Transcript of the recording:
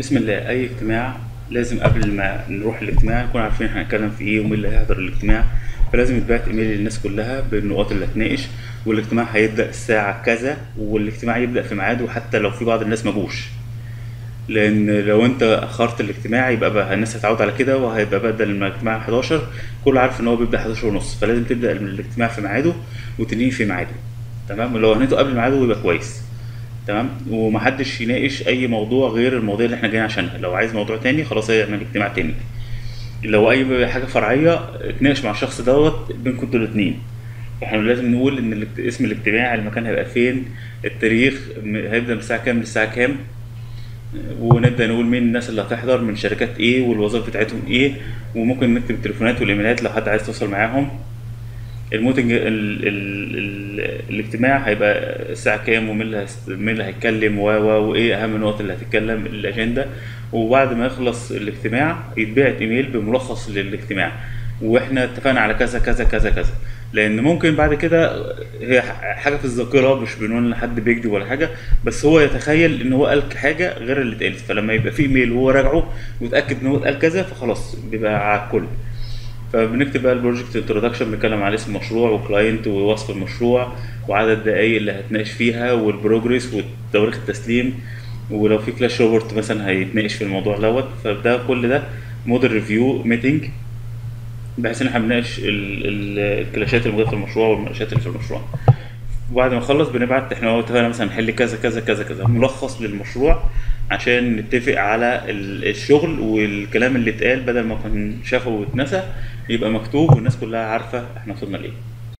بسم الله. أي اجتماع لازم قبل ما نروح الاجتماع نكون عارفين إحنا هنتكلم في إيه ومين اللي هيحضر الاجتماع. فلازم يتبعت إيميل للناس كلها بالنقاط اللي هتناقش والاجتماع هيبدأ الساعة كذا والاجتماع يبدأ في ميعاده حتى لو في بعض الناس ما جوش. لأن لو أنت أخرت الاجتماع يبقى بقى الناس هتعود على كده وهيبقى بدل ما الاجتماع 11 كل عارف إن هو بيبدأ 11 ونص. فلازم تبدأ الاجتماع في ميعاده وتنهيه في ميعاده. تمام؟ لو هنيته قبل ميعاده يبقى كويس. تمام؟ ومحدش يناقش أي موضوع غير المواضيع اللي إحنا جايين عشانها. لو عايز موضوع تاني خلاص هيعمل اجتماع تاني. لو أي حاجة فرعية اتناقش مع الشخص دوت بينكم أنتوا الاثنين إحنا لازم نقول إن اسم الاجتماع المكان هيبقى فين التاريخ هيبدأ من الساعة كام للساعة كام ونبدأ نقول مين الناس اللي هتحضر من شركات إيه والوظائف بتاعتهم إيه وممكن نكتب التليفونات والإيميلات لو حد عايز توصل معاهم. الموتنج ال ال ال الاجتماع هيبقى الساعة كام ومين اللي اللي هيتكلم و و وإيه أهم النقط اللي هتتكلم الأجندة. وبعد ما يخلص الاجتماع يتبعت إيميل بملخص للاجتماع. وإحنا اتفقنا على كذا كذا كذا كذا. لأن ممكن بعد كده هي حاجة في الذاكرة مش بنقول حد بيكذب ولا حاجة بس هو يتخيل إن هو قال حاجة غير اللي اتقالت. فلما يبقى في إيميل وهو راجعه ويتاكد إن هو اتقال كذا فخلاص بيبقى على الكل. فبنكتب بقى ال project introduction بنتكلم على اسم المشروع و client ووصف المشروع وعدد الدقايق اللي هتناقش فيها وال progress وتواريخ التسليم. ولو في clash report مثلا هيتناقش في الموضوع دوت. فده كل ده model review meeting بحيث إن إحنا بنناقش ال- ال- الكلاشات الموجوده في المشروع والمناقشات اللي في المشروع. وبعد ما نخلص بنبعت إحنا اتفقنا مثلا نحل كذا كذا كذا كذا ملخص للمشروع. عشان نتفق على ال- الشغل والكلام اللي اتقال بدل ما كان شفاهة واتنسى يبقى مكتوب والناس كلها عارفة إحنا وصلنا لإيه.